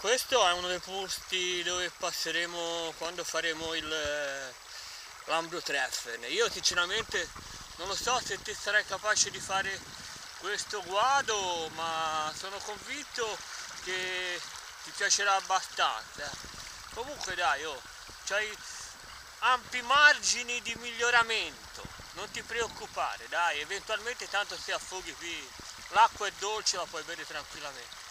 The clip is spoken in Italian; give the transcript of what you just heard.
questo è uno dei posti dove passeremo quando faremo il eh, l'Ambro Treffen. Io sinceramente non lo so se ti sarai capace di fare questo guado, ma sono convinto che ti piacerà abbastanza. Comunque dai, oh, c'hai ampi margini di miglioramento, non ti preoccupare, dai, eventualmente tanto se affoghi qui, l'acqua è dolce, la puoi bere tranquillamente.